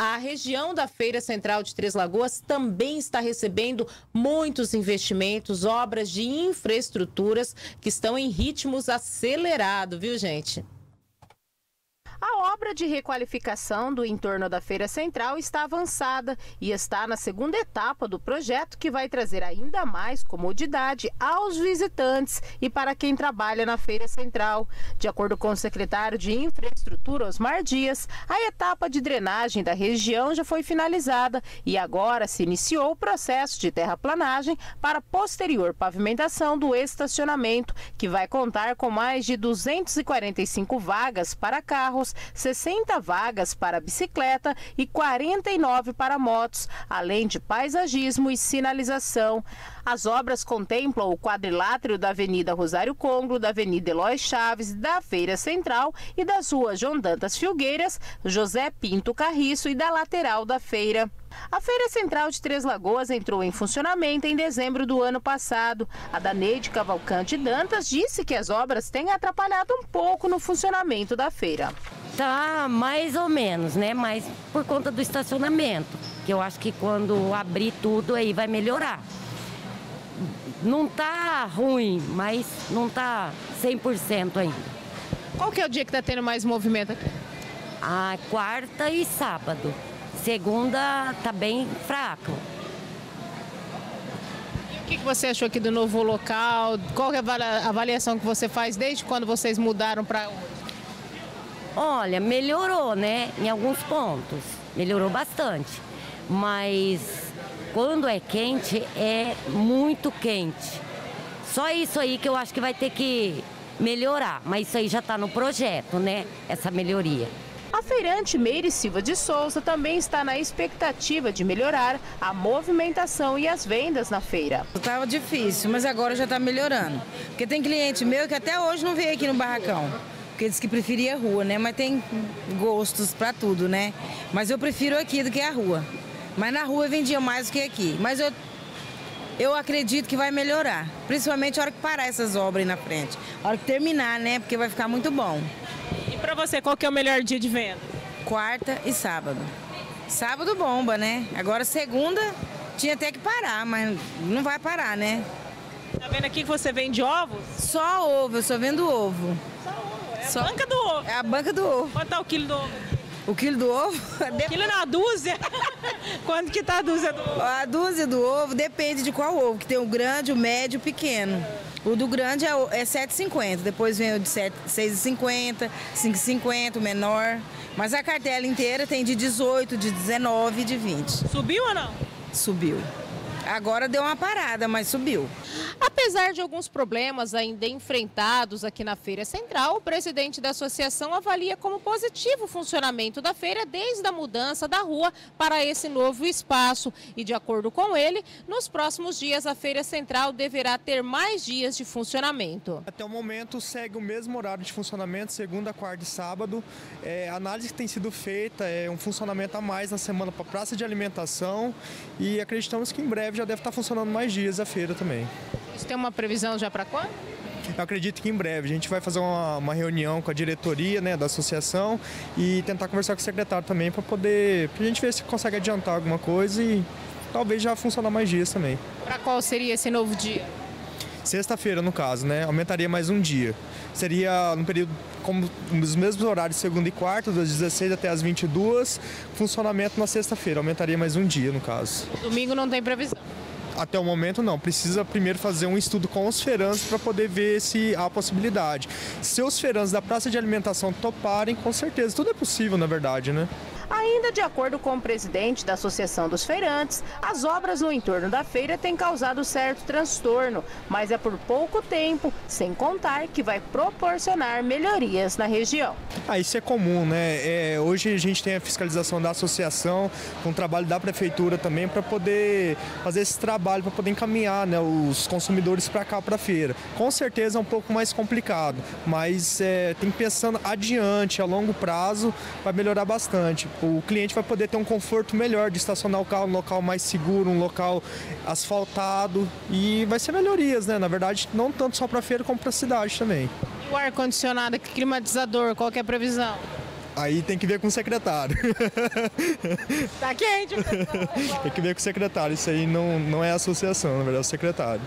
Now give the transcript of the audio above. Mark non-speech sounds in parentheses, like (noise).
A região da Feira Central de Três Lagoas também está recebendo muitos investimentos, obras de infraestruturas que estão em ritmos acelerados, viu, gente? A obra de requalificação do entorno da Feira Central está avançada e está na segunda etapa do projeto que vai trazer ainda mais comodidade aos visitantes e para quem trabalha na Feira Central. De acordo com o secretário de Infraestrutura, Osmar Dias, a etapa de drenagem da região já foi finalizada e agora se iniciou o processo de terraplanagem para posterior pavimentação do estacionamento, que vai contar com mais de 245 vagas para carros 60 vagas para bicicleta e 49 para motos, além de paisagismo e sinalização. As obras contemplam o quadrilátero da Avenida Rosário Congro, da Avenida Eloy Chaves, da Feira Central e das ruas João Dantas Filgueiras, José Pinto Carriço e da lateral da feira. A Feira Central de Três Lagoas entrou em funcionamento em dezembro do ano passado. A Daneide Cavalcante Dantas disse que as obras têm atrapalhado um pouco no funcionamento da feira. Tá mais ou menos, né? Mas por conta do estacionamento, que eu acho que quando abrir tudo aí vai melhorar. Não tá ruim, mas não tá 100% ainda. Qual que é o dia que tá tendo mais movimento aqui? A quarta e sábado. Segunda tá bem fraco. E o que, que você achou aqui do novo local? Qual é a avaliação que você faz desde quando vocês mudaram para hoje? Olha, melhorou, né? Em alguns pontos. Melhorou bastante. Mas quando é quente, é muito quente. Só isso aí que eu acho que vai ter que melhorar. Mas isso aí já está no projeto, né? Essa melhoria. A feirante Meire Silva de Souza também está na expectativa de melhorar a movimentação e as vendas na feira. Estava difícil, mas agora já está melhorando. Porque tem cliente meu que até hoje não veio aqui no barracão porque disse que preferia a rua, né? Mas tem gostos para tudo, né? Mas eu prefiro aqui do que a rua. Mas na rua vendia mais do que aqui. Mas eu, eu acredito que vai melhorar. Principalmente a hora que parar essas obras aí na frente. A hora que terminar, né? Porque vai ficar muito bom. E para você, qual que é o melhor dia de venda? Quarta e sábado. Sábado bomba, né? Agora segunda tinha até que parar, mas não vai parar, né? Tá vendo aqui que você vende ovos? Só ovo, eu só vendo ovo. Só ovo. Só... banca do ovo. É a banca do ovo. Quanto tá o quilo do ovo? O quilo do ovo? (laughs) O quilo na dúzia? (laughs) Quanto que tá a dúzia do ovo? A dúzia do ovo depende de qual ovo, que tem o grande, o médio e o pequeno. O do grande é, é 7,50, depois vem o de 6,50, 5,50, o menor. Mas a cartela inteira tem de 18, de 19 e de 20. Subiu ou não? Subiu. Agora deu uma parada, mas subiu. Apesar de alguns problemas ainda enfrentados aqui na Feira Central, o presidente da associação avalia como positivo o funcionamento da feira desde a mudança da rua para esse novo espaço. E de acordo com ele, nos próximos dias a Feira Central deverá ter mais dias de funcionamento. Até o momento segue o mesmo horário de funcionamento, segunda, quarta e sábado. É, a análise que tem sido feita é um funcionamento a mais na semana para praça de alimentação e acreditamos que em breve já deve estar funcionando mais dias a feira também. Você tem uma previsão já para quando? Eu acredito que em breve a gente vai fazer uma, uma reunião com a diretoria né, da associação e tentar conversar com o secretário também para poder pra gente ver se consegue adiantar alguma coisa e talvez já funcionar mais dias também. Para qual seria esse novo dia? Sexta-feira, no caso, né? Aumentaria mais um dia. Seria no período como nos mesmos horários, segunda e quarta, das 16 até as 22, funcionamento na sexta-feira. Aumentaria mais um dia, no caso. Domingo não tem previsão? Até o momento não, precisa primeiro fazer um estudo com os feirantes para poder ver se há possibilidade. Se os feirantes da praça de alimentação toparem, com certeza, tudo é possível na verdade, né? Ainda de acordo com o presidente da Associação dos Feirantes, as obras no entorno da feira têm causado certo transtorno, mas é por pouco tempo, sem contar que vai proporcionar melhorias na região. Ah, isso é comum, né? É, hoje a gente tem a fiscalização da associação, com o trabalho da prefeitura também, para poder fazer esse trabalho, para poder encaminhar né, os consumidores para cá, para a feira. Com certeza é um pouco mais complicado, mas é, tem pensando adiante, a longo prazo, vai melhorar bastante o cliente vai poder ter um conforto melhor de estacionar o carro num local mais seguro, um local asfaltado e vai ser melhorias, né? Na verdade, não tanto só para a feira como para a cidade também. E o ar-condicionado, climatizador, qual é a previsão? Aí tem que ver com o secretário. (laughs) Tá quente, (laughs) pessoal. tem que ver com o secretário. Isso aí não, não é associação, na verdade, é o secretário.